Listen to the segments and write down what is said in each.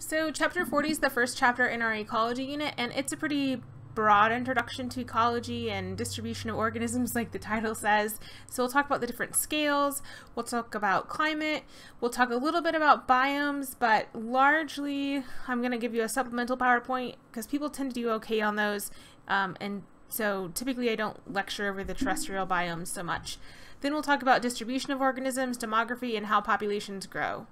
So chapter 40 is the first chapter in our ecology unit and it's a pretty broad introduction to ecology and distribution of organisms like the title says. So we'll talk about the different scales, we'll talk about climate, we'll talk a little bit about biomes, but largely I'm going to give you a supplemental PowerPoint because people tend to do okay on those um, and so typically I don't lecture over the terrestrial biomes so much. Then we'll talk about distribution of organisms, demography, and how populations grow.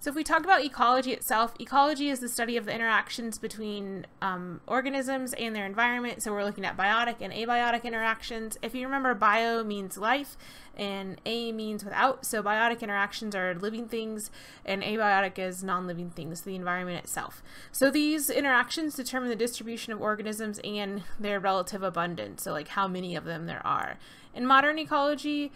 So if we talk about ecology itself, ecology is the study of the interactions between um, organisms and their environment. So we're looking at biotic and abiotic interactions. If you remember, bio means life and a means without. So biotic interactions are living things and abiotic is non-living things, the environment itself. So these interactions determine the distribution of organisms and their relative abundance. So like how many of them there are. In modern ecology,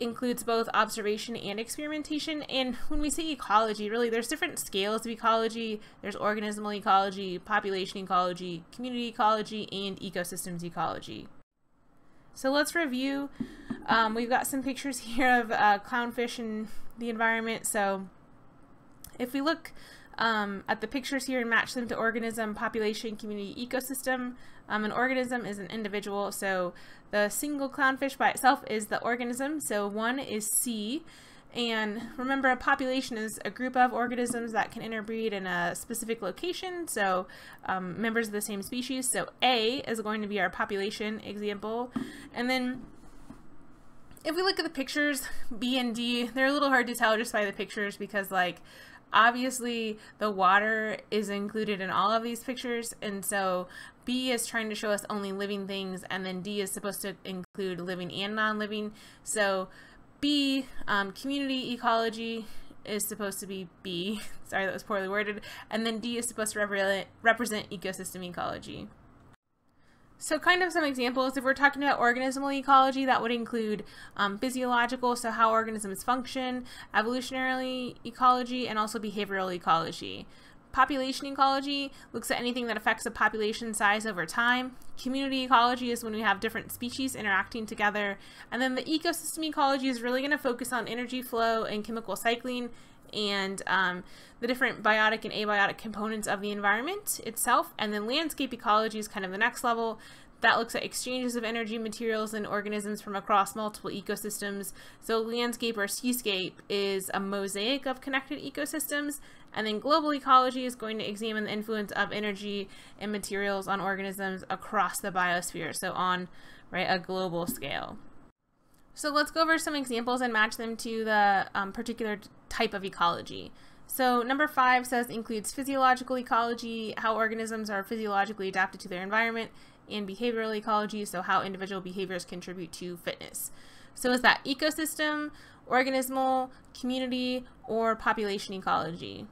includes both observation and experimentation. And when we say ecology, really there's different scales of ecology. There's organismal ecology, population ecology, community ecology, and ecosystems ecology. So let's review. Um, we've got some pictures here of uh, clownfish in the environment. So if we look um, at the pictures here and match them to organism, population, community, ecosystem. Um, an organism is an individual, so the single clownfish by itself is the organism, so one is C. And remember, a population is a group of organisms that can interbreed in a specific location, so um, members of the same species. So A is going to be our population example. And then if we look at the pictures, B and D, they're a little hard to tell just by the pictures because like obviously the water is included in all of these pictures and so B is trying to show us only living things and then D is supposed to include living and non-living so B um, community ecology is supposed to be B sorry that was poorly worded and then D is supposed to represent, represent ecosystem ecology. So kind of some examples, if we're talking about organismal ecology, that would include um, physiological, so how organisms function, evolutionary ecology, and also behavioral ecology. Population ecology looks at anything that affects a population size over time. Community ecology is when we have different species interacting together. And then the ecosystem ecology is really going to focus on energy flow and chemical cycling and um, the different biotic and abiotic components of the environment itself. And then landscape ecology is kind of the next level. That looks at exchanges of energy, materials, and organisms from across multiple ecosystems. So landscape or seascape is a mosaic of connected ecosystems. And then global ecology is going to examine the influence of energy and materials on organisms across the biosphere. So on right a global scale. So let's go over some examples and match them to the um, particular type of ecology. So number five says includes physiological ecology, how organisms are physiologically adapted to their environment, and behavioral ecology, so how individual behaviors contribute to fitness. So is that ecosystem, organismal, community, or population ecology?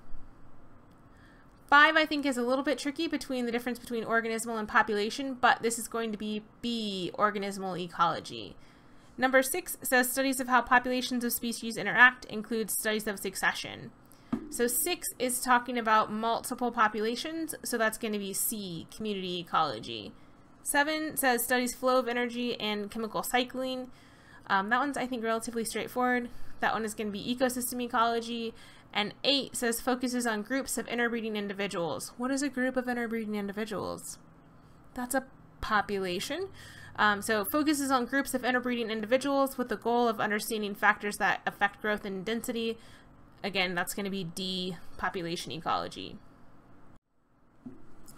Five, I think, is a little bit tricky between the difference between organismal and population, but this is going to be B, organismal ecology. Number six says studies of how populations of species interact includes studies of succession. So six is talking about multiple populations, so that's going to be C, community ecology. Seven says studies flow of energy and chemical cycling. Um, that one's, I think, relatively straightforward. That one is going to be ecosystem ecology. And eight says focuses on groups of interbreeding individuals. What is a group of interbreeding individuals? That's a population. Um, so focuses on groups of interbreeding individuals with the goal of understanding factors that affect growth and density. Again, that's going to be D, population ecology.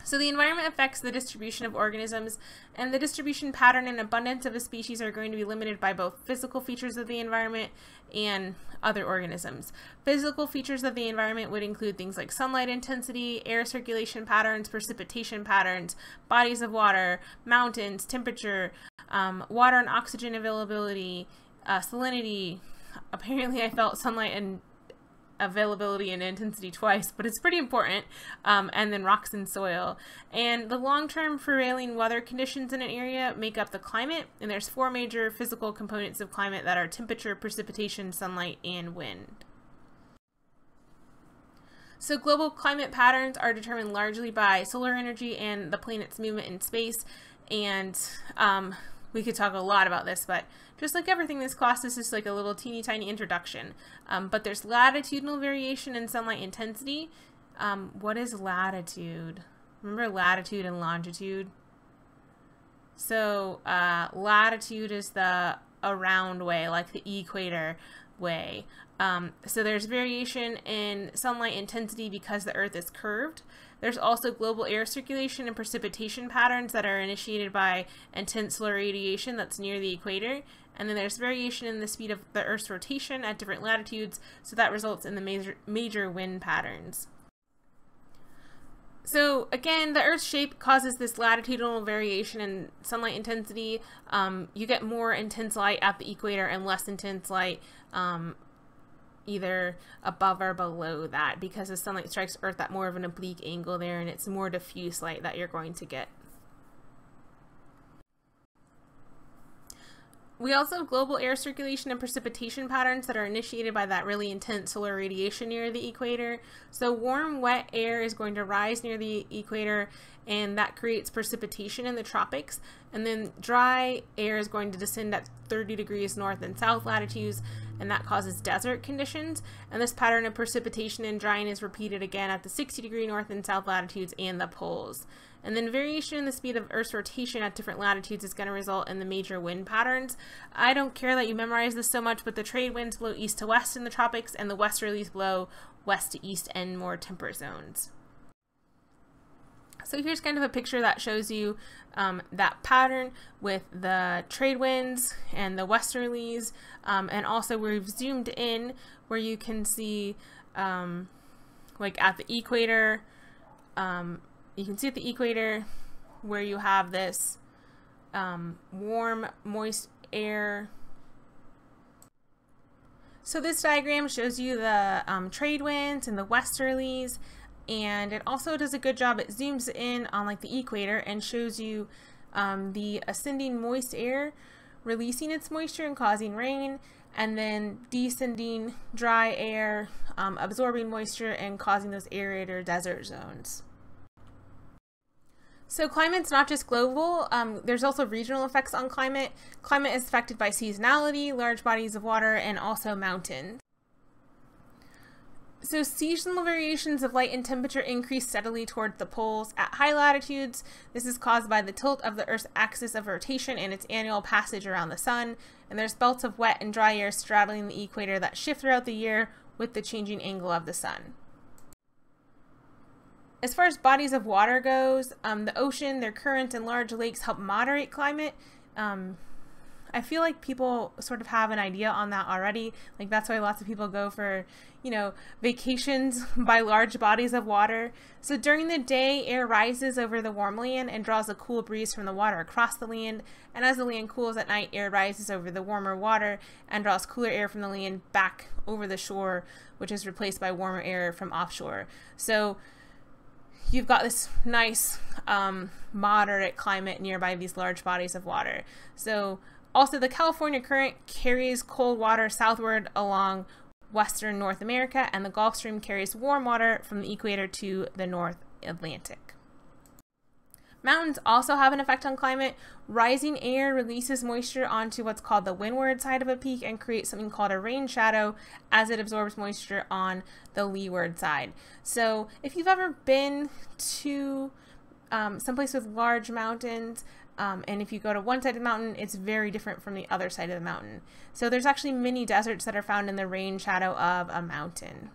So the environment affects the distribution of organisms, and the distribution pattern and abundance of a species are going to be limited by both physical features of the environment and other organisms. Physical features of the environment would include things like sunlight intensity, air circulation patterns, precipitation patterns, bodies of water, mountains, temperature, um, water and oxygen availability, uh, salinity. Apparently I felt sunlight and availability and intensity twice, but it's pretty important. Um, and then rocks and soil. And the long-term prevailing weather conditions in an area make up the climate. And there's four major physical components of climate that are temperature, precipitation, sunlight, and wind. So global climate patterns are determined largely by solar energy and the planet's movement in space. And um, we could talk a lot about this, but just like everything this class, this is like a little teeny tiny introduction. Um, but there's latitudinal variation in sunlight intensity, Um, what is latitude? Remember latitude and longitude? So uh, latitude is the around way, like the equator way. Um, so there's variation in sunlight intensity because the Earth is curved. There's also global air circulation and precipitation patterns that are initiated by intense solar radiation that's near the equator. And then there's variation in the speed of the Earth's rotation at different latitudes, so that results in the major, major wind patterns. So again, the Earth's shape causes this latitudinal variation in sunlight intensity. Um, you get more intense light at the equator and less intense light um, either above or below that because the sunlight strikes Earth at more of an oblique angle there and it's more diffuse light that you're going to get. We also have global air circulation and precipitation patterns that are initiated by that really intense solar radiation near the equator. So warm, wet air is going to rise near the equator and that creates precipitation in the tropics. And then dry air is going to descend at 30 degrees north and south latitudes and that causes desert conditions. And this pattern of precipitation and drying is repeated again at the 60 degree north and south latitudes and the poles. And then variation in the speed of Earth's rotation at different latitudes is going to result in the major wind patterns. I don't care that you memorize this so much, but the trade winds blow east to west in the tropics and the westerlies blow west to east and more temperate zones. So here's kind of a picture that shows you um, that pattern with the trade winds and the westerlies. Um, and also we've zoomed in where you can see um, like at the equator, um, you can see at the equator where you have this um, warm, moist air. So this diagram shows you the um, trade winds and the westerlies and it also does a good job it zooms in on like the equator and shows you um, the ascending moist air releasing its moisture and causing rain and then descending dry air um, absorbing moisture and causing those arid or desert zones. So climate's not just global, um, there's also regional effects on climate. Climate is affected by seasonality, large bodies of water, and also mountains. So seasonal variations of light and temperature increase steadily toward the poles. At high latitudes, this is caused by the tilt of the Earth's axis of rotation and its annual passage around the sun. And there's belts of wet and dry air straddling the equator that shift throughout the year with the changing angle of the sun. As far as bodies of water goes, um, the ocean, their current, and large lakes help moderate climate. Um, I feel like people sort of have an idea on that already. Like that's why lots of people go for, you know, vacations by large bodies of water. So during the day, air rises over the warm land and draws a cool breeze from the water across the land. And as the land cools at night, air rises over the warmer water and draws cooler air from the land back over the shore, which is replaced by warmer air from offshore. So you've got this nice um, moderate climate nearby these large bodies of water. So also, the California Current carries cold water southward along western North America, and the Gulf Stream carries warm water from the equator to the North Atlantic. Mountains also have an effect on climate. Rising air releases moisture onto what's called the windward side of a peak and creates something called a rain shadow as it absorbs moisture on the leeward side. So if you've ever been to um, someplace with large mountains, um, and if you go to one side of the mountain, it's very different from the other side of the mountain. So there's actually many deserts that are found in the rain shadow of a mountain.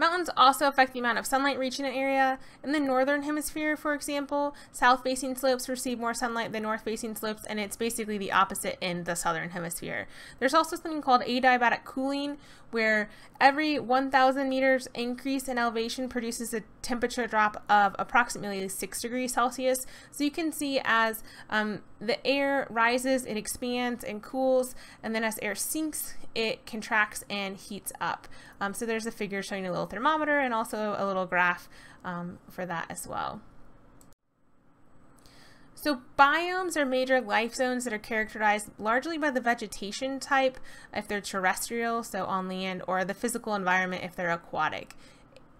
Mountains also affect the amount of sunlight reaching an area. In the northern hemisphere, for example, south-facing slopes receive more sunlight than north-facing slopes, and it's basically the opposite in the southern hemisphere. There's also something called adiabatic cooling, where every 1,000 meters increase in elevation produces a temperature drop of approximately 6 degrees Celsius. So you can see as um, the air rises, it expands and cools, and then as air sinks, it contracts and heats up. Um, so there's a figure showing a little thermometer and also a little graph um, for that as well. So biomes are major life zones that are characterized largely by the vegetation type if they're terrestrial, so on land, or the physical environment if they're aquatic.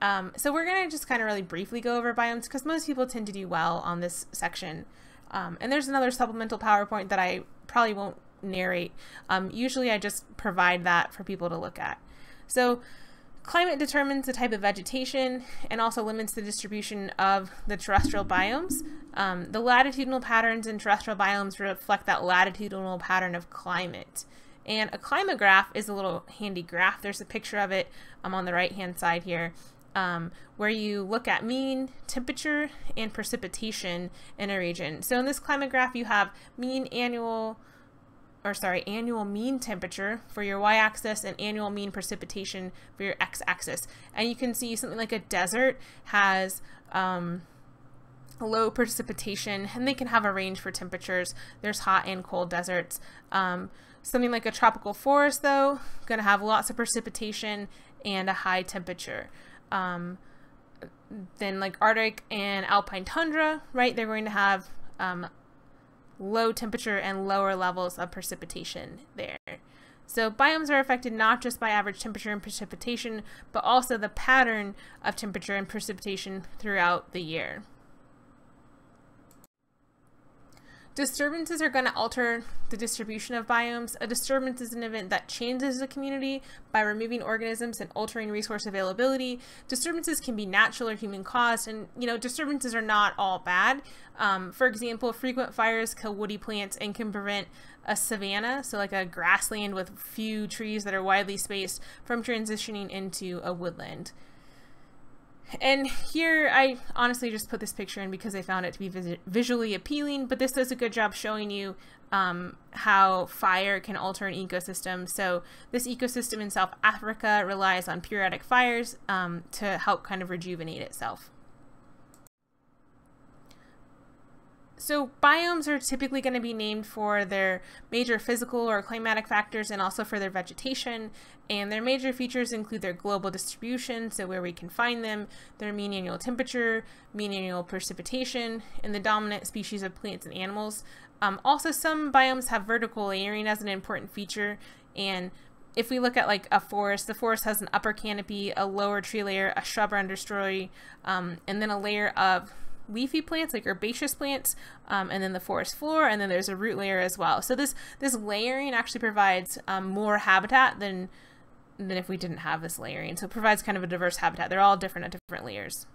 Um, so we're going to just kind of really briefly go over biomes because most people tend to do well on this section. Um, and there's another supplemental PowerPoint that I probably won't narrate. Um, usually I just provide that for people to look at. So Climate determines the type of vegetation and also limits the distribution of the terrestrial biomes. Um, the latitudinal patterns in terrestrial biomes reflect that latitudinal pattern of climate. And a climate graph is a little handy graph. There's a picture of it um, on the right hand side here um, where you look at mean temperature and precipitation in a region. So in this climate graph, you have mean annual, or sorry, annual mean temperature for your y-axis and annual mean precipitation for your x-axis. And you can see something like a desert has um, low precipitation, and they can have a range for temperatures. There's hot and cold deserts. Um, something like a tropical forest, though, going to have lots of precipitation and a high temperature um, then like Arctic and Alpine tundra, right? They're going to have um, low temperature and lower levels of precipitation there. So biomes are affected not just by average temperature and precipitation, but also the pattern of temperature and precipitation throughout the year. Disturbances are going to alter the distribution of biomes. A disturbance is an event that changes a community by removing organisms and altering resource availability. Disturbances can be natural or human caused, and you know, disturbances are not all bad. Um, for example, frequent fires kill woody plants and can prevent a savanna, so like a grassland with few trees that are widely spaced, from transitioning into a woodland. And here, I honestly just put this picture in because I found it to be vis visually appealing, but this does a good job showing you um, how fire can alter an ecosystem. So this ecosystem in South Africa relies on periodic fires um, to help kind of rejuvenate itself. So biomes are typically going to be named for their major physical or climatic factors and also for their vegetation. And their major features include their global distribution, so where we can find them, their mean annual temperature, mean annual precipitation, and the dominant species of plants and animals. Um, also, some biomes have vertical layering as an important feature. And if we look at like a forest, the forest has an upper canopy, a lower tree layer, a shrub or understory, um, and then a layer of leafy plants like herbaceous plants um, and then the forest floor and then there's a root layer as well. So this this layering actually provides um, more habitat than than if we didn't have this layering. So it provides kind of a diverse habitat. They're all different at different layers.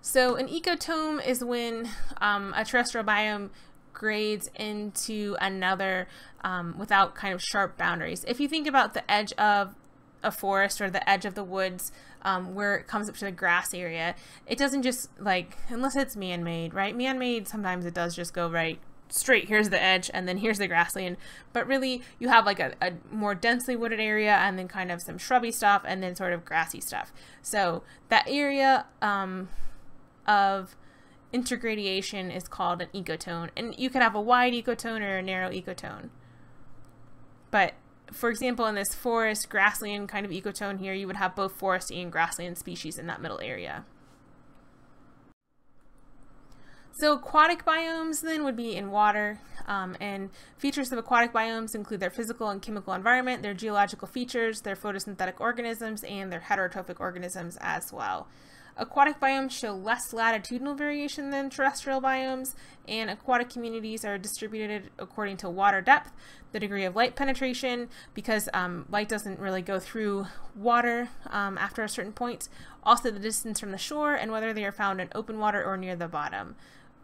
So an ecotone is when um, a terrestrial biome grades into another um, without kind of sharp boundaries. If you think about the edge of a forest or the edge of the woods um, where it comes up to the grass area, it doesn't just like, unless it's man made, right? Man made, sometimes it does just go right straight here's the edge and then here's the grassland. But really you have like a, a, more densely wooded area and then kind of some shrubby stuff and then sort of grassy stuff. So that area um, of intergradation is called an ecotone. And you can have a wide ecotone or a narrow ecotone. But for example, in this forest grassland kind of ecotone here, you would have both forest and grassland species in that middle area. So aquatic biomes then would be in water, um, and features of aquatic biomes include their physical and chemical environment, their geological features, their photosynthetic organisms, and their heterotrophic organisms as well. Aquatic biomes show less latitudinal variation than terrestrial biomes, and aquatic communities are distributed according to water depth, the degree of light penetration, because um, light doesn't really go through water um, after a certain point, also the distance from the shore, and whether they are found in open water or near the bottom.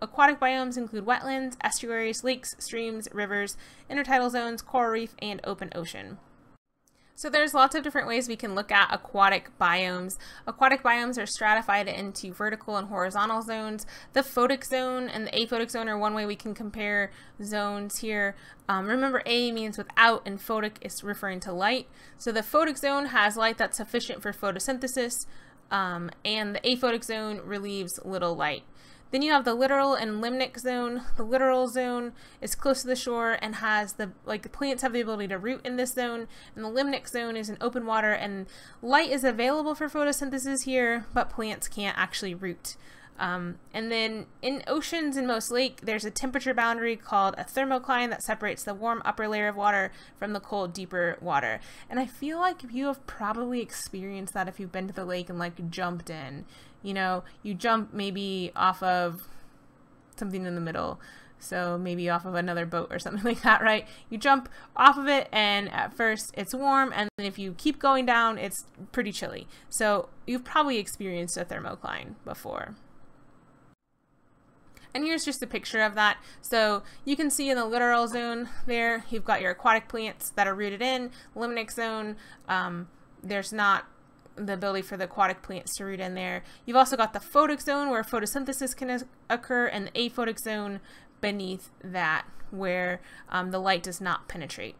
Aquatic biomes include wetlands, estuaries, lakes, streams, rivers, intertidal zones, coral reef, and open ocean. So there's lots of different ways we can look at aquatic biomes. Aquatic biomes are stratified into vertical and horizontal zones. The photic zone and the aphotic zone are one way we can compare zones here. Um, remember A means without and photic is referring to light. So the photic zone has light that's sufficient for photosynthesis um, and the aphotic zone relieves little light. Then you have the littoral and limnic zone. The littoral zone is close to the shore and has the, like the plants have the ability to root in this zone. And the limnic zone is in open water and light is available for photosynthesis here, but plants can't actually root. Um, and then in oceans and most lake, there's a temperature boundary called a thermocline that separates the warm upper layer of water from the cold deeper water. And I feel like you have probably experienced that if you've been to the lake and like jumped in. You know, you jump maybe off of something in the middle. So maybe off of another boat or something like that, right? You jump off of it and at first it's warm and then if you keep going down, it's pretty chilly. So you've probably experienced a thermocline before. And here's just a picture of that. So you can see in the littoral zone there, you've got your aquatic plants that are rooted in. Limnic zone, um, there's not the ability for the aquatic plants to root in there. You've also got the photic zone where photosynthesis can occur and the aphotic zone beneath that where um, the light does not penetrate.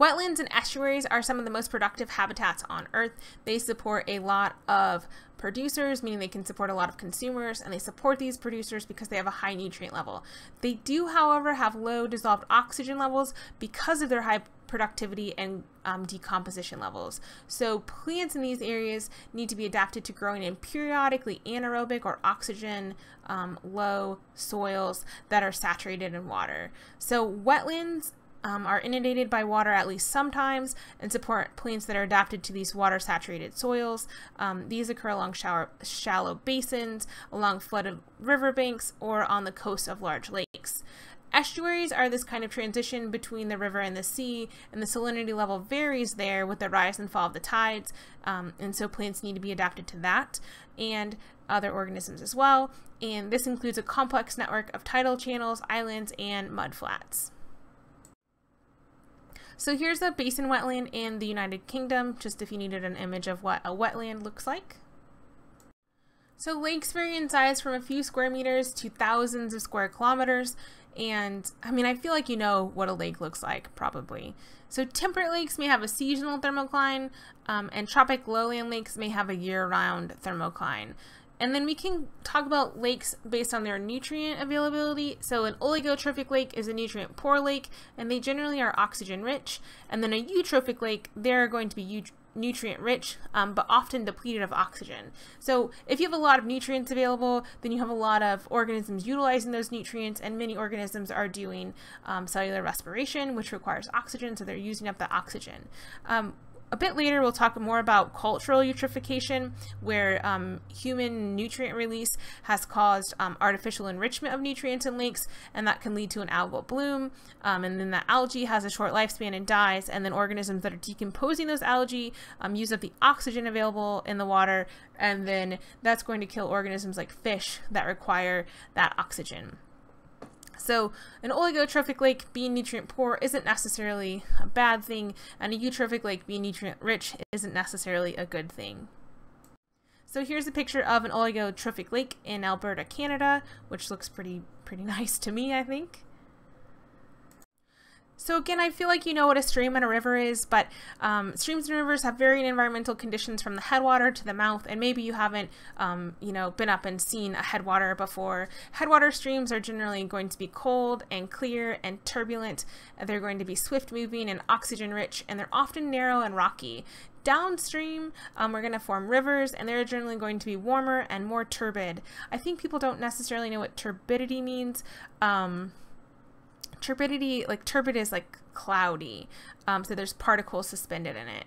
Wetlands and estuaries are some of the most productive habitats on Earth. They support a lot of producers, meaning they can support a lot of consumers, and they support these producers because they have a high nutrient level. They do, however, have low dissolved oxygen levels because of their high productivity and um, decomposition levels. So plants in these areas need to be adapted to growing in periodically anaerobic or oxygen um, low soils that are saturated in water. So wetlands um, are inundated by water at least sometimes and support plants that are adapted to these water saturated soils. Um, these occur along shallow, shallow basins, along flooded riverbanks, or on the coast of large lakes. Estuaries are this kind of transition between the river and the sea, and the salinity level varies there with the rise and fall of the tides, um, and so plants need to be adapted to that and other organisms as well. And this includes a complex network of tidal channels, islands, and mudflats. So here's a basin wetland in the United Kingdom, just if you needed an image of what a wetland looks like. So lakes vary in size from a few square meters to thousands of square kilometers. And I mean, I feel like you know what a lake looks like, probably. So temperate lakes may have a seasonal thermocline, um, and tropic lowland lakes may have a year-round thermocline. And then we can talk about lakes based on their nutrient availability. So an oligotrophic lake is a nutrient poor lake, and they generally are oxygen rich. And then a eutrophic lake, they're going to be nutrient rich, um, but often depleted of oxygen. So if you have a lot of nutrients available, then you have a lot of organisms utilizing those nutrients, and many organisms are doing um, cellular respiration, which requires oxygen, so they're using up the oxygen. Um, a bit later, we'll talk more about cultural eutrophication, where um, human nutrient release has caused um, artificial enrichment of nutrients in lakes, and that can lead to an algal bloom. Um, and then the algae has a short lifespan and dies, and then organisms that are decomposing those algae um, use up the oxygen available in the water, and then that's going to kill organisms like fish that require that oxygen. So an oligotrophic lake being nutrient poor isn't necessarily a bad thing, and a eutrophic lake being nutrient rich isn't necessarily a good thing. So here's a picture of an oligotrophic lake in Alberta, Canada, which looks pretty pretty nice to me, I think. So again, I feel like you know what a stream and a river is, but um, streams and rivers have varying environmental conditions from the headwater to the mouth, and maybe you haven't, um, you know, been up and seen a headwater before. Headwater streams are generally going to be cold and clear and turbulent. They're going to be swift moving and oxygen rich, and they're often narrow and rocky. Downstream, um, we're going to form rivers, and they're generally going to be warmer and more turbid. I think people don't necessarily know what turbidity means. Um, turbidity, like turbid is like cloudy. Um, so there's particles suspended in it.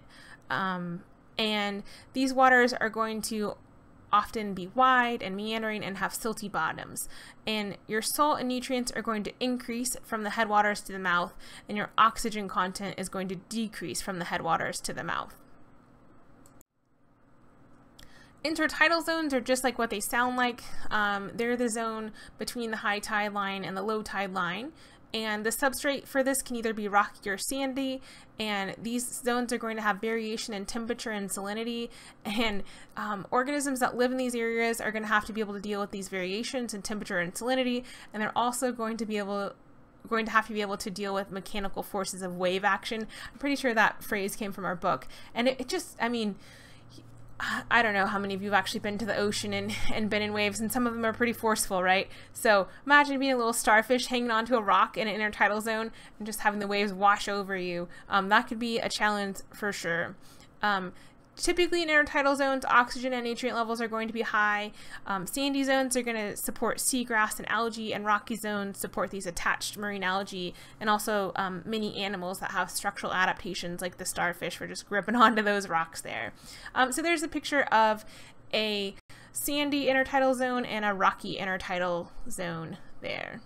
Um, and these waters are going to often be wide and meandering and have silty bottoms. And your salt and nutrients are going to increase from the headwaters to the mouth, and your oxygen content is going to decrease from the headwaters to the mouth. Intertidal zones are just like what they sound like. Um, they're the zone between the high tide line and the low tide line and the substrate for this can either be rocky or sandy. And these zones are going to have variation in temperature and salinity. And um, organisms that live in these areas are going to have to be able to deal with these variations in temperature and salinity. And they're also going to be able going to have to be able to deal with mechanical forces of wave action. I'm pretty sure that phrase came from our book. And it, it just I mean I don't know how many of you have actually been to the ocean and, and been in waves, and some of them are pretty forceful, right? So imagine being a little starfish hanging onto a rock in an intertidal zone and just having the waves wash over you. Um, that could be a challenge for sure. Um, Typically in intertidal zones, oxygen and nutrient levels are going to be high. Um, sandy zones are going to support seagrass and algae, and rocky zones support these attached marine algae, and also um, many animals that have structural adaptations like the starfish for just gripping onto those rocks there. Um, so there's a picture of a sandy intertidal zone and a rocky intertidal zone there.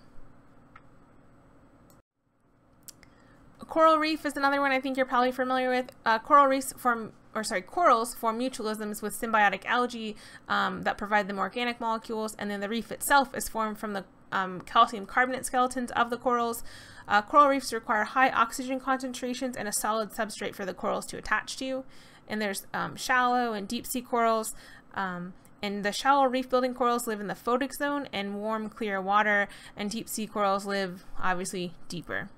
A coral reef is another one I think you're probably familiar with. Uh, coral reefs form, or sorry, corals form mutualisms with symbiotic algae um, that provide them organic molecules, and then the reef itself is formed from the um, calcium carbonate skeletons of the corals. Uh, coral reefs require high oxygen concentrations and a solid substrate for the corals to attach to. And there's um, shallow and deep sea corals. Um, and the shallow reef building corals live in the photic zone and warm, clear water, and deep sea corals live obviously deeper.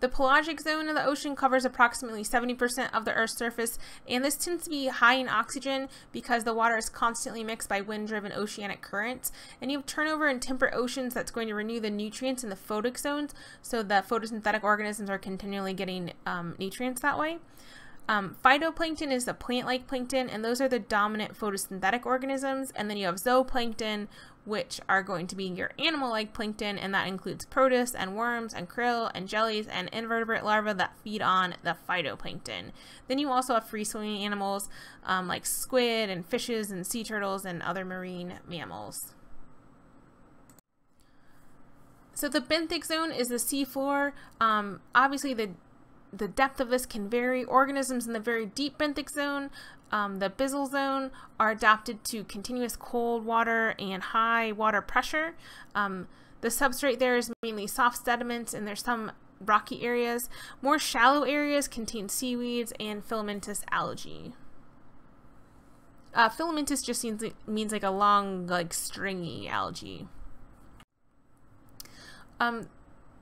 The pelagic zone of the ocean covers approximately 70% of the Earth's surface, and this tends to be high in oxygen because the water is constantly mixed by wind-driven oceanic currents. And you have turnover in temperate oceans that's going to renew the nutrients in the photic zones, so the photosynthetic organisms are continually getting um, nutrients that way. Um, phytoplankton is the plant-like plankton, and those are the dominant photosynthetic organisms. And then you have zooplankton, which are going to be your animal-like plankton, and that includes protists and worms and krill and jellies and invertebrate larvae that feed on the phytoplankton. Then you also have free-swimming animals um, like squid and fishes and sea turtles and other marine mammals. So the benthic zone is the seafloor. Um, obviously, the the depth of this can vary. Organisms in the very deep benthic zone um, the abyssal zone are adapted to continuous cold water and high water pressure. Um, the substrate there is mainly soft sediments and there's some rocky areas. More shallow areas contain seaweeds and filamentous algae. Uh, filamentous just means, means like a long, like stringy algae. Um,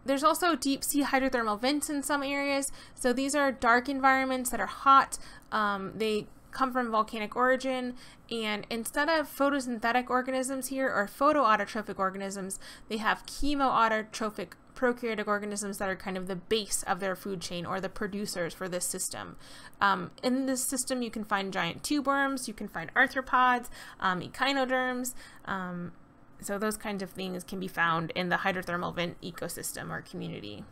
there's also deep sea hydrothermal vents in some areas. So these are dark environments that are hot. Um, they come from volcanic origin and instead of photosynthetic organisms here or photoautotrophic organisms they have chemoautotrophic prokaryotic organisms that are kind of the base of their food chain or the producers for this system. Um, in this system you can find giant tube worms, you can find arthropods, um, echinoderms, um, so those kinds of things can be found in the hydrothermal vent ecosystem or community.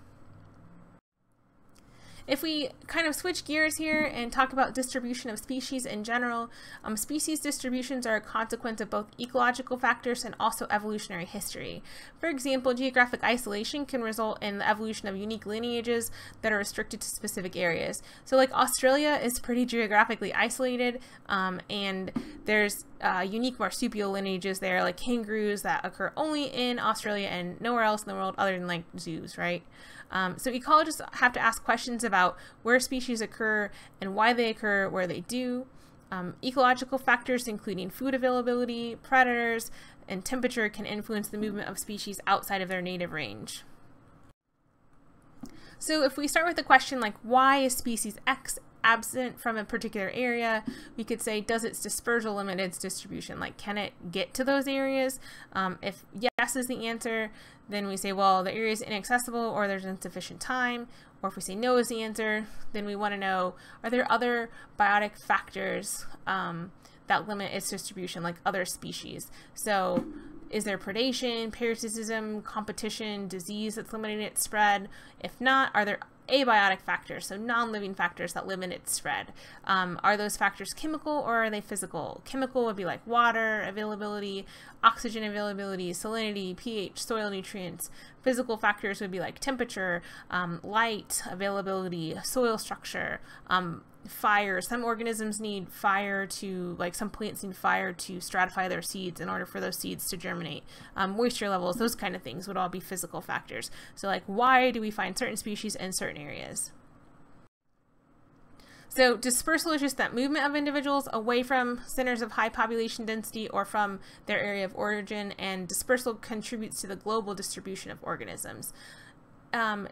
If we kind of switch gears here and talk about distribution of species in general, um, species distributions are a consequence of both ecological factors and also evolutionary history. For example, geographic isolation can result in the evolution of unique lineages that are restricted to specific areas. So like Australia is pretty geographically isolated um, and there's uh, unique marsupial lineages there like kangaroos that occur only in Australia and nowhere else in the world other than like zoos, right? Um, so ecologists have to ask questions about where species occur and why they occur where they do. Um, ecological factors including food availability, predators, and temperature can influence the movement of species outside of their native range. So if we start with the question like why is species X absent from a particular area, we could say, does its dispersal limit its distribution? Like, can it get to those areas? Um, if yes is the answer, then we say, well, the area is inaccessible or there's insufficient time. Or if we say no is the answer, then we want to know, are there other biotic factors um, that limit its distribution, like other species? So is there predation, parasitism, competition, disease that's limiting its spread? If not, are there abiotic factors, so non-living factors that limit its spread. Um, are those factors chemical or are they physical? Chemical would be like water availability, oxygen availability, salinity, pH, soil nutrients. Physical factors would be like temperature, um, light availability, soil structure, um, fire. Some organisms need fire to, like some plants need fire to stratify their seeds in order for those seeds to germinate. Um, moisture levels, those kind of things would all be physical factors. So like why do we find certain species in certain areas? So dispersal is just that movement of individuals away from centers of high population density or from their area of origin, and dispersal contributes to the global distribution of organisms. Um,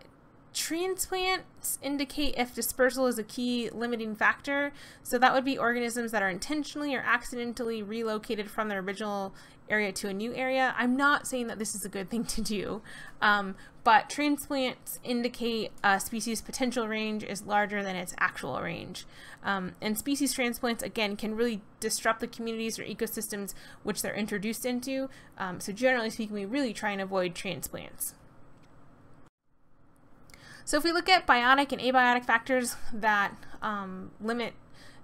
Transplants indicate if dispersal is a key limiting factor. So that would be organisms that are intentionally or accidentally relocated from their original area to a new area. I'm not saying that this is a good thing to do, um, but transplants indicate a species potential range is larger than its actual range. Um, and species transplants, again, can really disrupt the communities or ecosystems which they're introduced into. Um, so generally speaking, we really try and avoid transplants. So if we look at biotic and abiotic factors that um, limit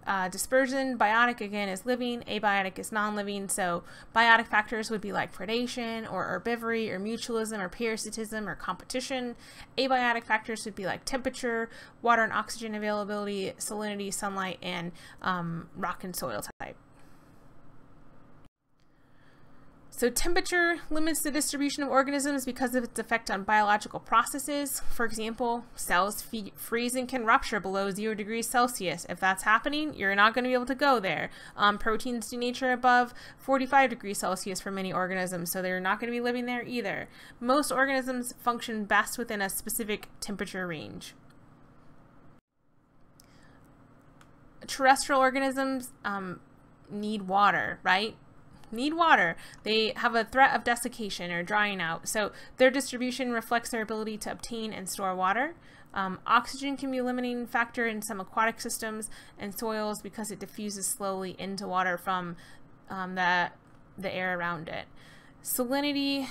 Uh, dispersion, biotic again is living, abiotic is non-living. So biotic factors would be like predation or herbivory or mutualism or parasitism or competition. Abiotic factors would be like temperature, water and oxygen availability, salinity, sunlight, and um, rock and soil type. So temperature limits the distribution of organisms because of its effect on biological processes. For example, cells freeze and can rupture below zero degrees Celsius. If that's happening, you're not going to be able to go there. Um, proteins denature above 45 degrees Celsius for many organisms, so they're not going to be living there either. Most organisms function best within a specific temperature range. Terrestrial organisms um, need water, right? Need water. They have a threat of desiccation or drying out. So their distribution reflects their ability to obtain and store water. Um, oxygen can be a limiting factor in some aquatic systems and soils because it diffuses slowly into water from um, the, the air around it. Salinity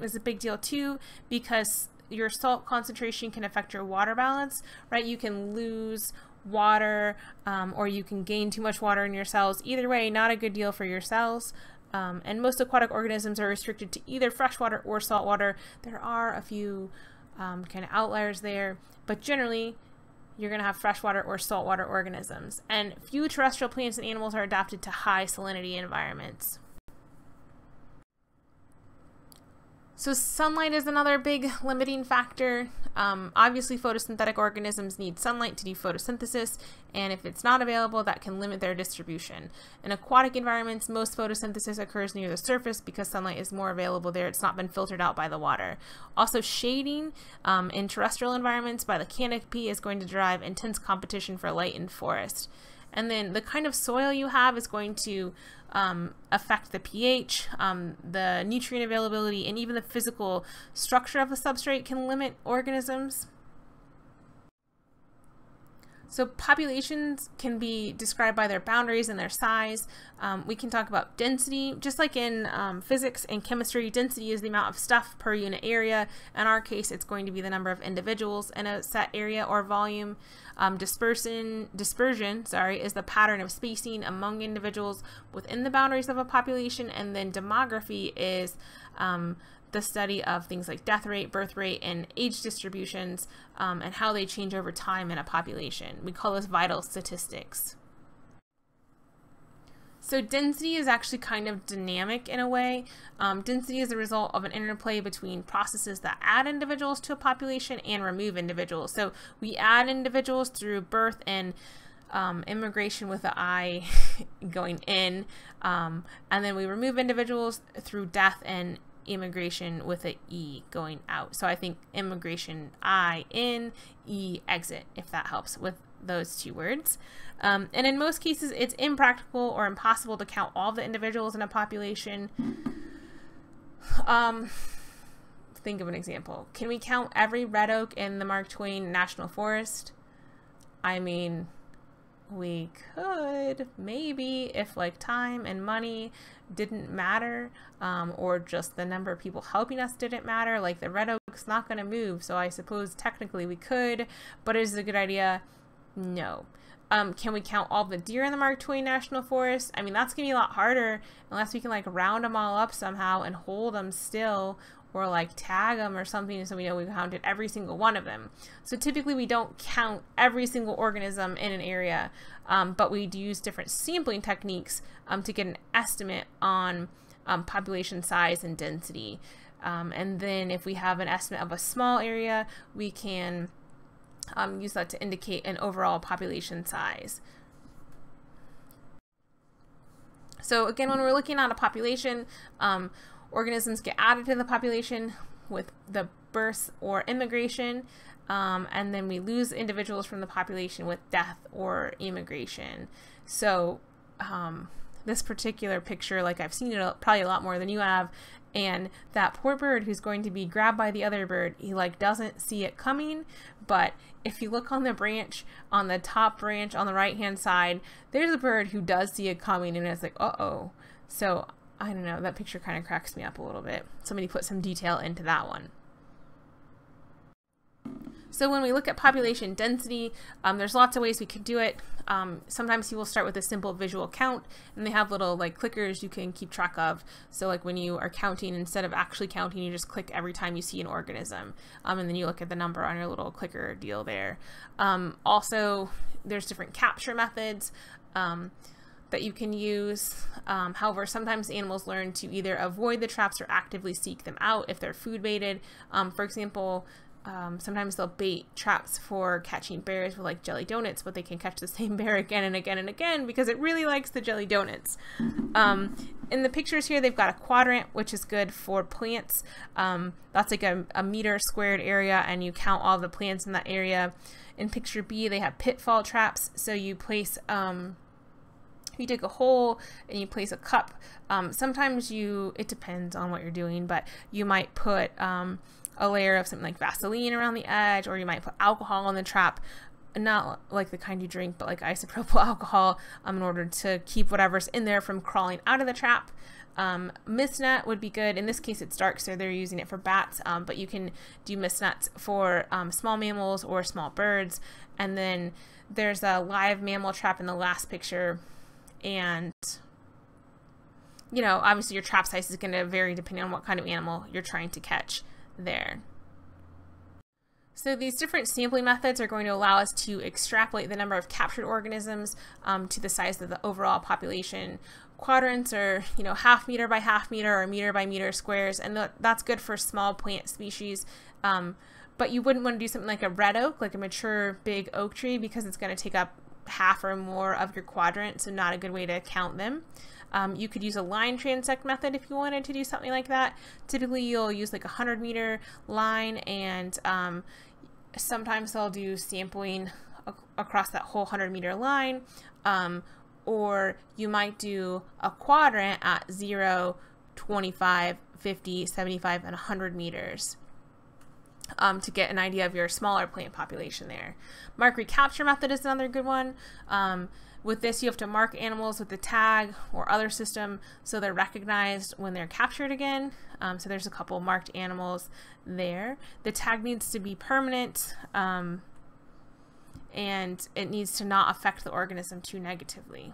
is a big deal too because your salt concentration can affect your water balance, right? You can lose water um, or you can gain too much water in your cells. Either way, not a good deal for your cells. Um, and most aquatic organisms are restricted to either freshwater or saltwater. There are a few um, kind of outliers there, but generally you're going to have freshwater or saltwater organisms. And few terrestrial plants and animals are adapted to high salinity environments. So sunlight is another big limiting factor. Um, obviously, photosynthetic organisms need sunlight to do photosynthesis, and if it's not available, that can limit their distribution. In aquatic environments, most photosynthesis occurs near the surface because sunlight is more available there. It's not been filtered out by the water. Also, shading um, in terrestrial environments by the canopy is going to drive intense competition for light in forest. And then the kind of soil you have is going to um, affect the pH, um, the nutrient availability, and even the physical structure of the substrate can limit organisms. So populations can be described by their boundaries and their size. Um, we can talk about density, just like in um, physics and chemistry, density is the amount of stuff per unit area. In our case, it's going to be the number of individuals in a set area or volume. Um, dispersion, dispersion, sorry, is the pattern of spacing among individuals within the boundaries of a population, and then demography is um, the study of things like death rate, birth rate, and age distributions, um, and how they change over time in a population. We call this vital statistics. So density is actually kind of dynamic in a way. Um, density is a result of an interplay between processes that add individuals to a population and remove individuals. So we add individuals through birth and um, immigration with the I going in, um, and then we remove individuals through death and emigration with an E going out. So I think immigration I in, E exit, if that helps with those two words. Um, and in most cases, it's impractical or impossible to count all the individuals in a population. Um, think of an example. Can we count every red oak in the Mark Twain National Forest? I mean, we could maybe if like time and money didn't matter um, or just the number of people helping us didn't matter like the red oak's not going to move so i suppose technically we could but is a good idea no um, can we count all the deer in the Mark Twain National Forest? I mean, that's going to be a lot harder unless we can like round them all up somehow and hold them still or like tag them or something so we know we counted every single one of them. So typically we don't count every single organism in an area, um, but we do use different sampling techniques um, to get an estimate on um, population size and density. Um, and then if we have an estimate of a small area, we can um, use that to indicate an overall population size. So again, when we're looking at a population, um, organisms get added to the population with the birth or immigration, um, and then we lose individuals from the population with death or emigration. So um, this particular picture, like I've seen it probably a lot more than you have, and that poor bird who's going to be grabbed by the other bird, he like doesn't see it coming, but if you look on the branch, on the top branch on the right hand side, there's a bird who does see it coming and it's like, uh-oh. So I don't know, that picture kind of cracks me up a little bit. Somebody put some detail into that one. So when we look at population density, um, there's lots of ways we could do it. Um, sometimes people start with a simple visual count and they have little like clickers you can keep track of. So like when you are counting, instead of actually counting, you just click every time you see an organism. Um, and then you look at the number on your little clicker deal there. Um, also, there's different capture methods. Um, that you can use. Um, however, sometimes animals learn to either avoid the traps or actively seek them out if they're food baited. Um, for example, um, sometimes they'll bait traps for catching bears with like jelly donuts, but they can catch the same bear again and again and again because it really likes the jelly donuts. Um, in the pictures here, they've got a quadrant, which is good for plants. Um, that's like a, a, meter squared area, and you count all the plants in that area. In picture B, they have pitfall traps, so you place um, you dig a hole and you place a cup. Um, sometimes you, it depends on what you're doing, but you might put um, a layer of something like Vaseline around the edge, or you might put alcohol on the trap. Not like the kind you drink, but like isopropyl alcohol um, in order to keep whatever's in there from crawling out of the trap. Um, mist net would be good. In this case, it's dark, so they're using it for bats, um, but you can do mist nets for um, small mammals or small birds. And then there's a live mammal trap in the last picture and you know, obviously your trap size is going to vary depending on what kind of animal you're trying to catch there. So these different sampling methods are going to allow us to extrapolate the number of captured organisms um, to the size of the overall population. Quadrants are, you know, half meter by half meter or meter by meter squares, and th that's good for small plant species. Um, but you wouldn't want to do something like a red oak, like a mature big oak tree, because it's going to take up half or more of your quadrant, so not a good way to count them. Um, you could use a line transect method if you wanted to do something like that. Typically, you'll use like a 100 meter line, and um, sometimes they'll do sampling ac across that whole 100 meter line. Um, or you might do a quadrant at 0, 25, 50, 75, and 100 meters um, to get an idea of your smaller plant population there. Mark recapture method is another good one. Um, with this, you have to mark animals with the tag or other system so they're recognized when they're captured again. Um, so there's a couple marked animals there. The tag needs to be permanent um, and it needs to not affect the organism too negatively.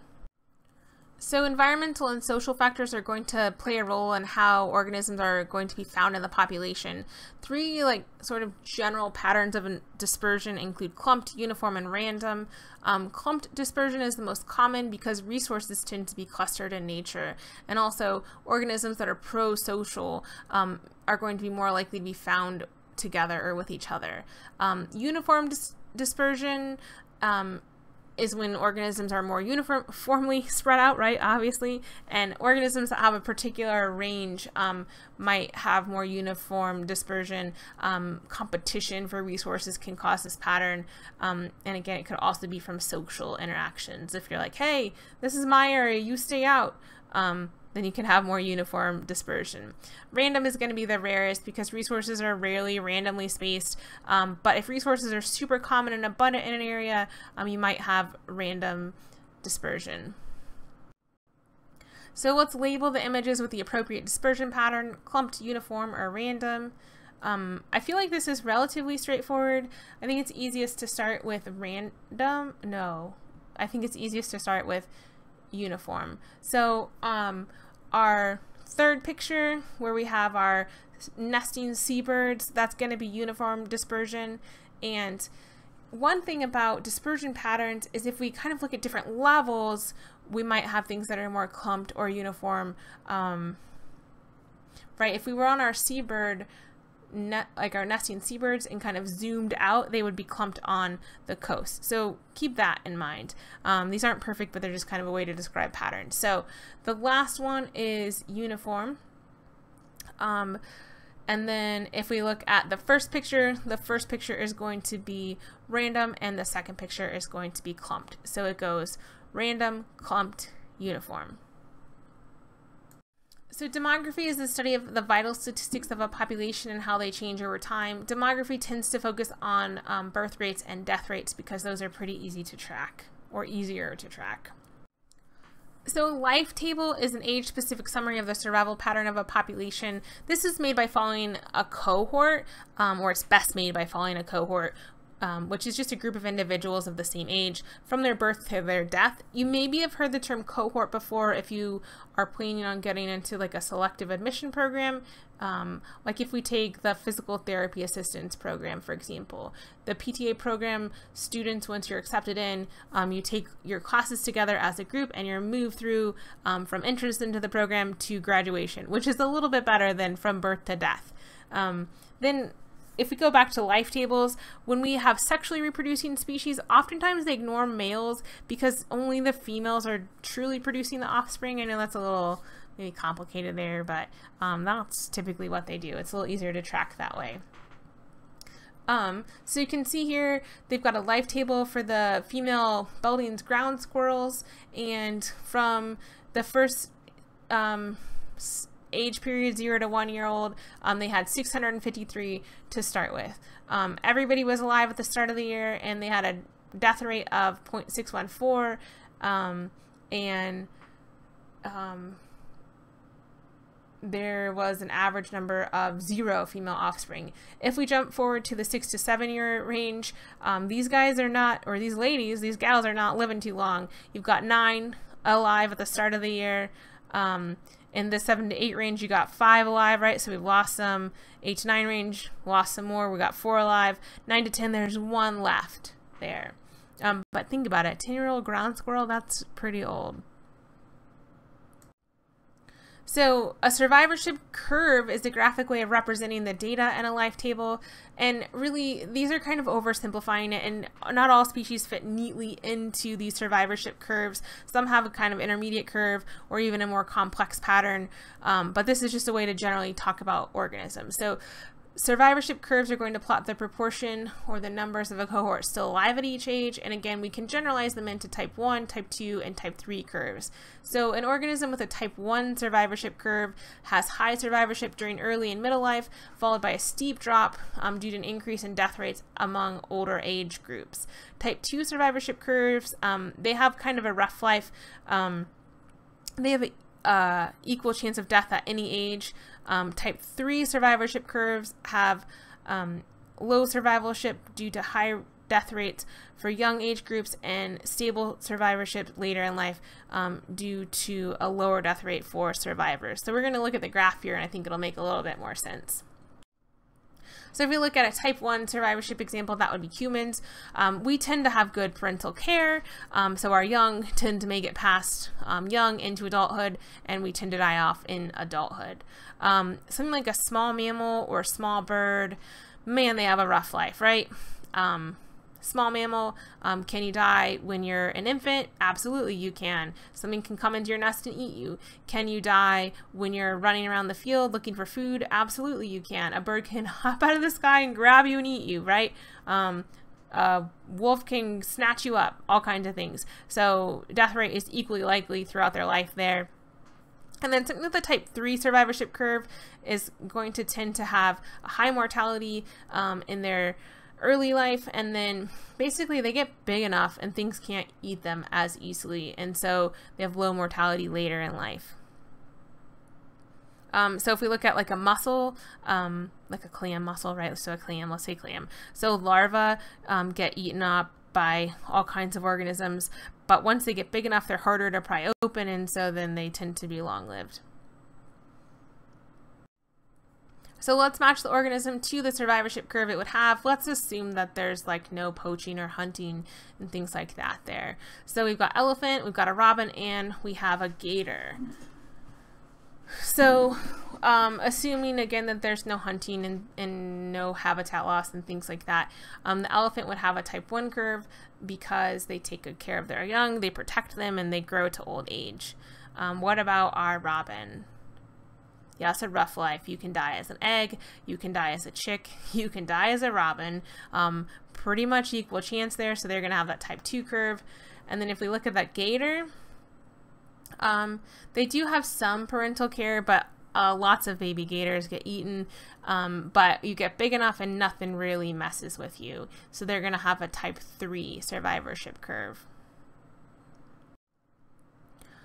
So environmental and social factors are going to play a role in how organisms are going to be found in the population. Three like sort of general patterns of dispersion include clumped, uniform, and random. Um, clumped dispersion is the most common because resources tend to be clustered in nature. And also organisms that are pro-social um, are going to be more likely to be found together or with each other. Um, uniform dis dispersion um, is when organisms are more uniformly spread out, right? Obviously, and organisms that have a particular range um, might have more uniform dispersion. Um, competition for resources can cause this pattern, um, and again, it could also be from social interactions. If you're like, "Hey, this is my area, you stay out," um, then you can have more uniform dispersion. Random is going to be the rarest because resources are rarely randomly spaced, um, but if resources are super common and abundant in an area, um, you might have random dispersion. So let's label the images with the appropriate dispersion pattern, clumped, uniform, or random. Um, I feel like this is relatively straightforward. I think it's easiest to start with random. No, I think it's easiest to start with uniform. So um, our third picture where we have our nesting seabirds, that's going to be uniform dispersion. And one thing about dispersion patterns is if we kind of look at different levels, we might have things that are more clumped or uniform. Um, right? If we were on our seabird like our nesting seabirds and kind of zoomed out, they would be clumped on the coast. So keep that in mind. Um, these aren't perfect, but they're just kind of a way to describe patterns. So the last one is uniform. Um, and then if we look at the first picture, the first picture is going to be random and the second picture is going to be clumped. So it goes random, clumped, uniform. So demography is the study of the vital statistics of a population and how they change over time. Demography tends to focus on um, birth rates and death rates because those are pretty easy to track or easier to track. So life table is an age-specific summary of the survival pattern of a population. This is made by following a cohort, um, or it's best made by following a cohort, um, which is just a group of individuals of the same age from their birth to their death. You maybe have heard the term cohort before if you are planning on getting into like a selective admission program. Um, like if we take the physical therapy assistance program, for example, the PTA program students, once you're accepted in, um, you take your classes together as a group and you're moved through um, from entrance into the program to graduation, which is a little bit better than from birth to death. Um, then if we go back to life tables, when we have sexually reproducing species, oftentimes they ignore males because only the females are truly producing the offspring. I know that's a little maybe complicated there, but um, that's typically what they do. It's a little easier to track that way. Um, so you can see here they've got a life table for the female Belding's ground squirrels, and from the first um, age period zero to one year old, um, they had 653 to start with. Um, everybody was alive at the start of the year, and they had a death rate of 0.614, um, and um, there was an average number of zero female offspring. If we jump forward to the six to seven year range, um, these guys are not, or these ladies, these gals are not living too long. You've got nine alive at the start of the year. Um, in the seven to eight range, you got five alive, right? So we've lost some. Eight to nine range, lost some more. We got four alive. Nine to ten, there's one left there. Um, but think about it, 10 year old ground squirrel, that's pretty old. So a survivorship curve is a graphic way of representing the data in a life table. And really, these are kind of oversimplifying it, and not all species fit neatly into these survivorship curves. Some have a kind of intermediate curve or even a more complex pattern, um, but this is just a way to generally talk about organisms. So Survivorship curves are going to plot the proportion or the numbers of a cohort still alive at each age, and again, we can generalize them into type 1, type 2, and type 3 curves. So an organism with a type 1 survivorship curve has high survivorship during early and middle life, followed by a steep drop um, due to an increase in death rates among older age groups. Type 2 survivorship curves, um, they have kind of a rough life. Um, they have a uh, equal chance of death at any age. Um, type 3 survivorship curves have um, low survivorship due to high death rates for young age groups and stable survivorship later in life um, due to a lower death rate for survivors. So we're going to look at the graph here and I think it'll make a little bit more sense. So if we look at a type 1 survivorship example, that would be humans. Um, we tend to have good parental care, um, so our young tend to make it past um, young into adulthood, and we tend to die off in adulthood. Um, something like a small mammal or a small bird, man, they have a rough life, right? Um, small mammal. Um, can you die when you're an infant? Absolutely, you can. Something can come into your nest and eat you. Can you die when you're running around the field looking for food? Absolutely, you can. A bird can hop out of the sky and grab you and eat you, right? Um, a wolf can snatch you up, all kinds of things. So death rate is equally likely throughout their life there. And then something with the type 3 survivorship curve is going to tend to have a high mortality um, in their early life and then basically they get big enough and things can't eat them as easily and so they have low mortality later in life. Um, so if we look at like a mussel, um, like a clam mussel, right? So a clam, let's say clam. So larvae um, get eaten up by all kinds of organisms, but once they get big enough, they're harder to pry open, and so then they tend to be long-lived. So let's match the organism to the survivorship curve it would have. Let's assume that there's like no poaching or hunting and things like that there. So we've got elephant, we've got a robin, and we have a gator. So um, assuming again that there's no hunting and, and no habitat loss and things like that, um, the elephant would have a type 1 curve because they take good care of their young, they protect them, and they grow to old age. Um, what about our robin? Yeah, it's a rough life. You can die as an egg, you can die as a chick, you can die as a robin. Um, pretty much equal chance there, so they're going to have that type 2 curve. And then if we look at that gator, um, they do have some parental care, but uh, lots of baby gators get eaten, um, but you get big enough and nothing really messes with you. So they're going to have a type 3 survivorship curve.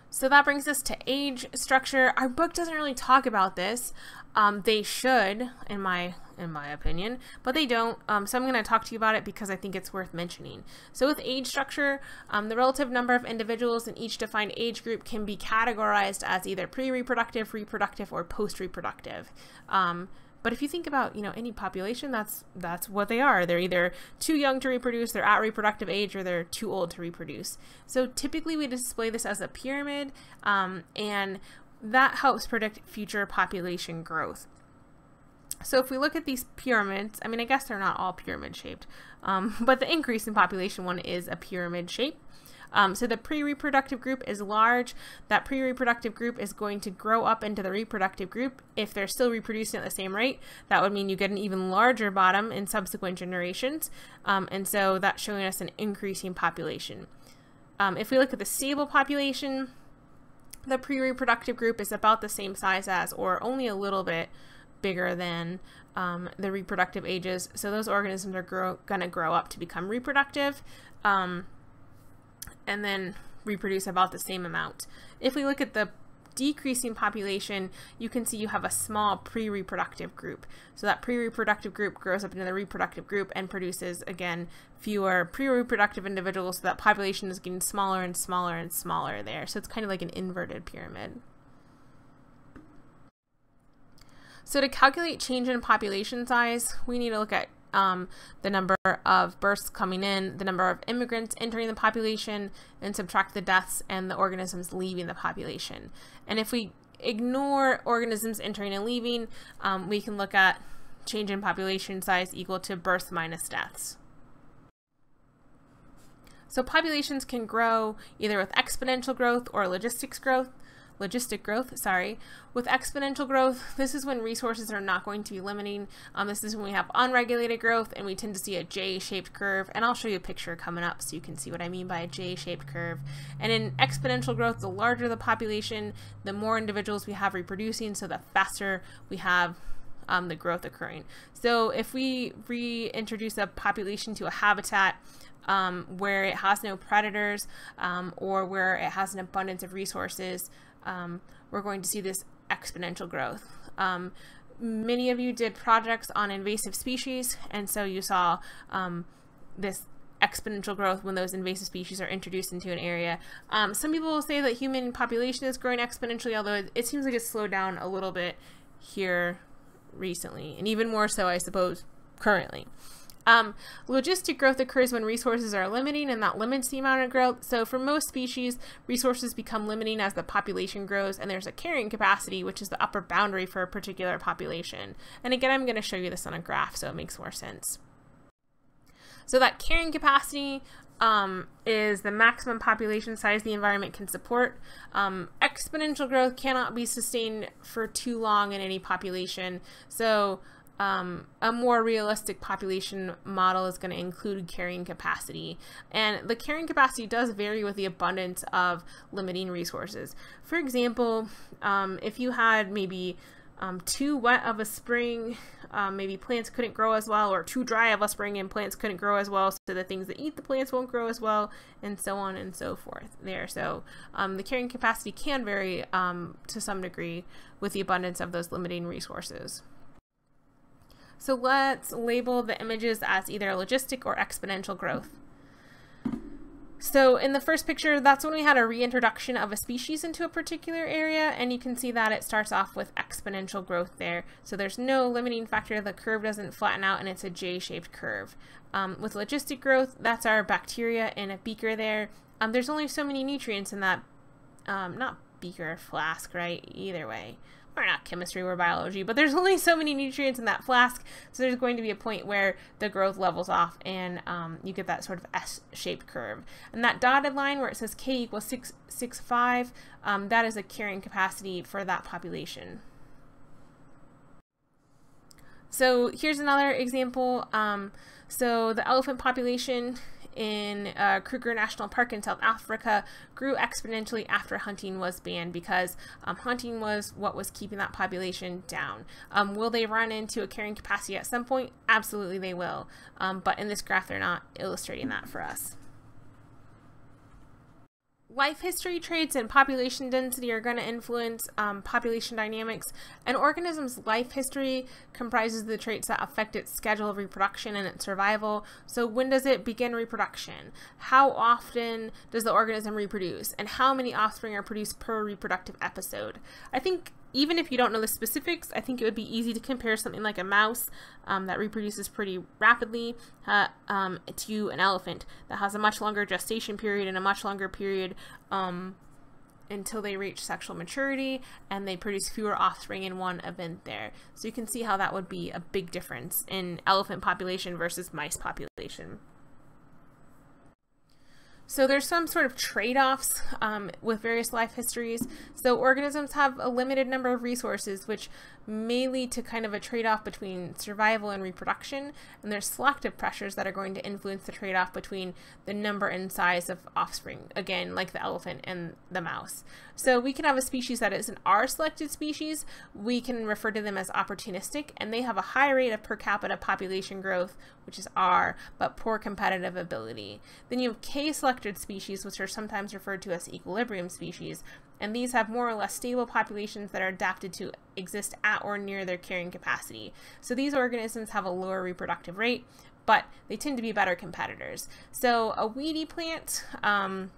So that brings us to age structure. Our book doesn't really talk about this. Um, they should, in my in my opinion, but they don't. Um, so I'm going to talk to you about it because I think it's worth mentioning. So with age structure, um, the relative number of individuals in each defined age group can be categorized as either pre-reproductive, reproductive, or post-reproductive. But if you think about, you know, any population, that's that's what they are. They're either too young to reproduce, they're at reproductive age, or they're too old to reproduce. So typically we display this as a pyramid, um, and that helps predict future population growth. So if we look at these pyramids, I mean, I guess they're not all pyramid shaped, um, but the increase in population one is a pyramid shape. Um, so the pre-reproductive group is large. That pre-reproductive group is going to grow up into the reproductive group. If they're still reproducing at the same rate, that would mean you get an even larger bottom in subsequent generations. Um, and so that's showing us an increasing population. Um, if we look at the stable population, the pre-reproductive group is about the same size as, or only a little bit bigger than um, the reproductive ages. So those organisms are going to grow up to become reproductive. Um, and then reproduce about the same amount. If we look at the decreasing population, you can see you have a small pre-reproductive group. So that pre-reproductive group grows up into the reproductive group and produces, again, fewer pre-reproductive individuals, so that population is getting smaller and smaller and smaller there. So it's kind of like an inverted pyramid. So to calculate change in population size, we need to look at um, the number of births coming in, the number of immigrants entering the population, and subtract the deaths and the organisms leaving the population. And if we ignore organisms entering and leaving, um, we can look at change in population size equal to births minus deaths. So populations can grow either with exponential growth or logistics growth logistic growth, sorry. With exponential growth, this is when resources are not going to be limiting. Um, this is when we have unregulated growth and we tend to see a J-shaped curve. And I'll show you a picture coming up so you can see what I mean by a J-shaped curve. And in exponential growth, the larger the population, the more individuals we have reproducing, so the faster we have um, the growth occurring. So if we reintroduce a population to a habitat, um, where it has no predators um, or where it has an abundance of resources, um, we're going to see this exponential growth. Um, many of you did projects on invasive species, and so you saw um, this exponential growth when those invasive species are introduced into an area. Um, some people will say that human population is growing exponentially, although it, it seems like it's slowed down a little bit here recently, and even more so, I suppose, currently. Um, logistic growth occurs when resources are limiting and that limits the amount of growth. So for most species, resources become limiting as the population grows and there's a carrying capacity, which is the upper boundary for a particular population. And again, I'm going to show you this on a graph so it makes more sense. So that carrying capacity um, is the maximum population size the environment can support. Um, exponential growth cannot be sustained for too long in any population. So um, a more realistic population model is going to include carrying capacity. And the carrying capacity does vary with the abundance of limiting resources. For example, um, if you had maybe um, too wet of a spring, um, maybe plants couldn't grow as well, or too dry of a spring and plants couldn't grow as well, so the things that eat the plants won't grow as well, and so on and so forth there. So um, the carrying capacity can vary um, to some degree with the abundance of those limiting resources. So let's label the images as either logistic or exponential growth. So in the first picture, that's when we had a reintroduction of a species into a particular area, and you can see that it starts off with exponential growth there. So there's no limiting factor, the curve doesn't flatten out, and it's a J-shaped curve. Um, with logistic growth, that's our bacteria in a beaker there. Um, there's only so many nutrients in that, um, not beaker, flask, right? Either way or not chemistry or biology, but there's only so many nutrients in that flask, so there's going to be a point where the growth levels off and um, you get that sort of S-shaped curve. And that dotted line where it says K equals 665, um, that is a carrying capacity for that population. So here's another example. Um, so the elephant population in uh, Kruger National Park in South Africa grew exponentially after hunting was banned because um, hunting was what was keeping that population down. Um, will they run into a carrying capacity at some point? Absolutely they will. Um, but in this graph, they're not illustrating that for us. Life history traits and population density are going to influence um, population dynamics. An organism's life history comprises the traits that affect its schedule of reproduction and its survival. So, when does it begin reproduction? How often does the organism reproduce? And how many offspring are produced per reproductive episode? I think even if you don't know the specifics, I think it would be easy to compare something like a mouse um, that reproduces pretty rapidly uh, um, to an elephant that has a much longer gestation period and a much longer period um, until they reach sexual maturity and they produce fewer offspring in one event there. So you can see how that would be a big difference in elephant population versus mice population. So there's some sort of trade-offs um, with various life histories. So organisms have a limited number of resources, which may lead to kind of a trade-off between survival and reproduction. And there's selective pressures that are going to influence the trade-off between the number and size of offspring, again, like the elephant and the mouse. So we can have a species that is an R-selected species. We can refer to them as opportunistic, and they have a high rate of per capita population growth, which is R, but poor competitive ability. Then you have K-selected species, which are sometimes referred to as equilibrium species, and these have more or less stable populations that are adapted to exist at or near their carrying capacity. So these organisms have a lower reproductive rate, but they tend to be better competitors. So a weedy plant um,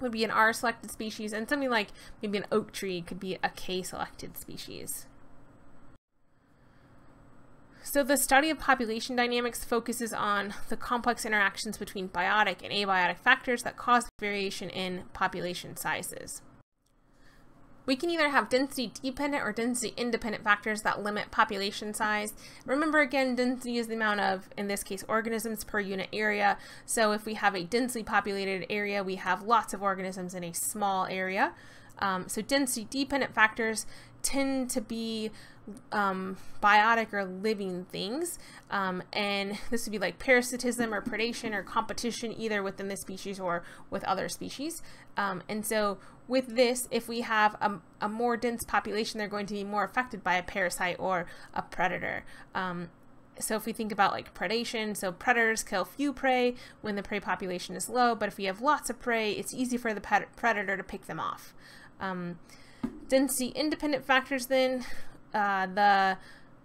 would be an R-selected species, and something like maybe an oak tree could be a K-selected species. So the study of population dynamics focuses on the complex interactions between biotic and abiotic factors that cause variation in population sizes. We can either have density dependent or density independent factors that limit population size. Remember again, density is the amount of, in this case, organisms per unit area. So if we have a densely populated area, we have lots of organisms in a small area. Um, so density dependent factors tend to be um, biotic or living things. Um, and this would be like parasitism or predation or competition either within the species or with other species. Um, and so with this, if we have a, a, more dense population, they're going to be more affected by a parasite or a predator. Um, so if we think about like predation, so predators kill few prey when the prey population is low, but if we have lots of prey, it's easy for the predator to pick them off. Um, density independent factors then, uh, the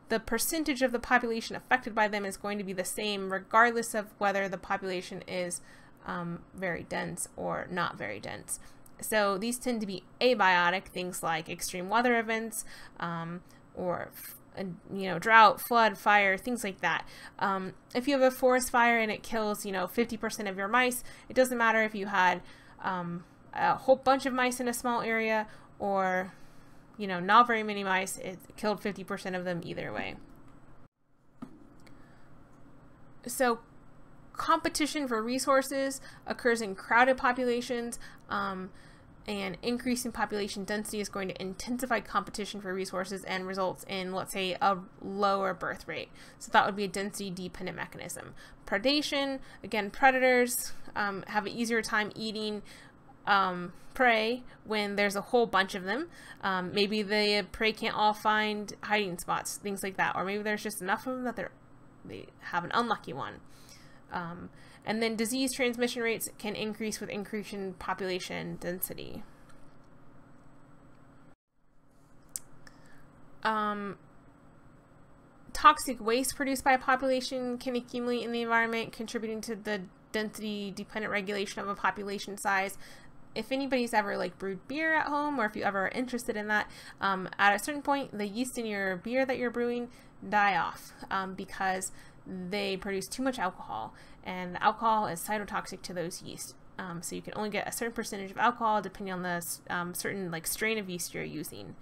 the percentage of the population affected by them is going to be the same regardless of whether the population is um, very dense or not very dense. So these tend to be abiotic, things like extreme weather events um, or you know drought, flood, fire, things like that. Um, if you have a forest fire and it kills you know 50% of your mice, it doesn't matter if you had um, a whole bunch of mice in a small area or you know, not very many mice. It killed 50% of them either way. So competition for resources occurs in crowded populations um, and increasing population density is going to intensify competition for resources and results in, let's say, a lower birth rate. So that would be a density dependent mechanism. Predation, again, predators um, have an easier time eating um, prey when there's a whole bunch of them. Um, maybe the prey can't all find hiding spots, things like that, or maybe there's just enough of them that they're, they have an unlucky one. Um, and then disease transmission rates can increase with increasing population density. Um, toxic waste produced by a population can accumulate in the environment, contributing to the density dependent regulation of a population size if anybody's ever like brewed beer at home or if you ever are interested in that, um, at a certain point, the yeast in your beer that you're brewing die off um, because they produce too much alcohol and the alcohol is cytotoxic to those yeast. Um, so you can only get a certain percentage of alcohol depending on the um, certain like strain of yeast you're using.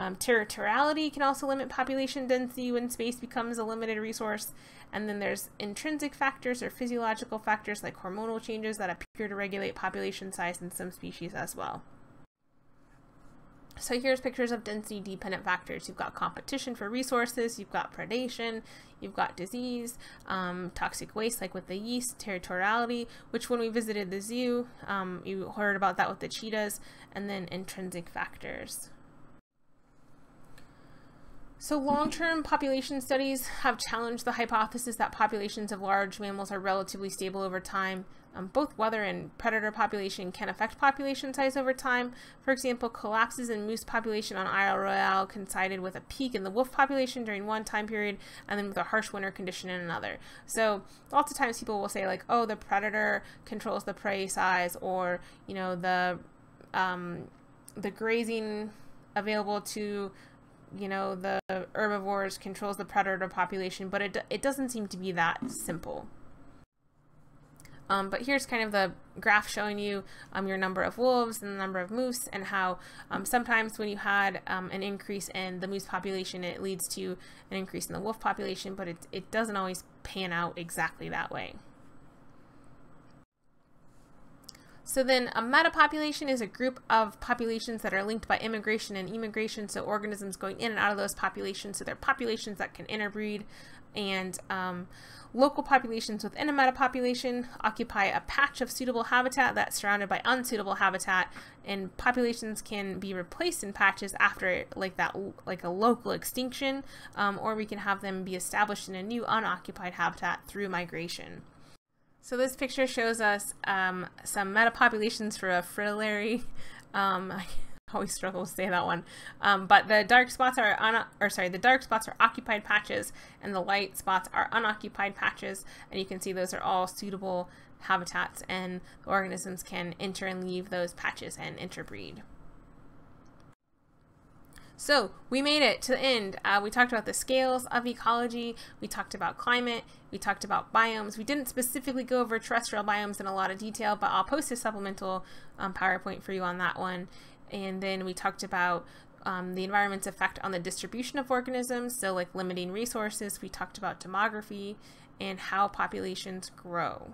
Um, territoriality can also limit population density when space becomes a limited resource. And then there's intrinsic factors or physiological factors like hormonal changes that appear to regulate population size in some species as well. So here's pictures of density dependent factors. You've got competition for resources, you've got predation, you've got disease, um, toxic waste like with the yeast, territoriality, which when we visited the zoo, um, you heard about that with the cheetahs, and then intrinsic factors. So long-term population studies have challenged the hypothesis that populations of large mammals are relatively stable over time. Um, both weather and predator population can affect population size over time. For example, collapses in moose population on Isle Royale coincided with a peak in the wolf population during one time period and then with a harsh winter condition in another. So lots of times people will say like, oh, the predator controls the prey size or, you know, the, um, the grazing available to you know, the herbivores controls the predator population, but it, it doesn't seem to be that simple. Um, but here's kind of the graph showing you um, your number of wolves and the number of moose and how um, sometimes when you had um, an increase in the moose population, it leads to an increase in the wolf population, but it, it doesn't always pan out exactly that way. So then a metapopulation is a group of populations that are linked by immigration and emigration, so organisms going in and out of those populations. So they're populations that can interbreed and um, local populations within a metapopulation occupy a patch of suitable habitat that's surrounded by unsuitable habitat and populations can be replaced in patches after like that like a local extinction um, or we can have them be established in a new unoccupied habitat through migration. So this picture shows us um, some metapopulations for a fritillary. Um, I always struggle to say that one. Um, but the dark spots are un or sorry, the dark spots are occupied patches, and the light spots are unoccupied patches. And you can see those are all suitable habitats, and organisms can enter and leave those patches and interbreed. So we made it to the end. Uh, we talked about the scales of ecology. We talked about climate. We talked about biomes. We didn't specifically go over terrestrial biomes in a lot of detail, but I'll post a supplemental um, PowerPoint for you on that one. And then we talked about um, the environment's effect on the distribution of organisms, so like limiting resources. We talked about demography and how populations grow.